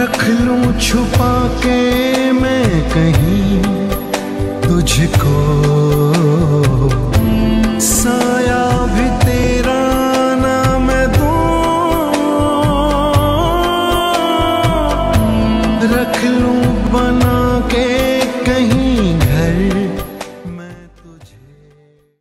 रख लूँ छुपा के मैं कहीं तुझको। साया भी तेरा ना मैं दूँ। रख लूँ बना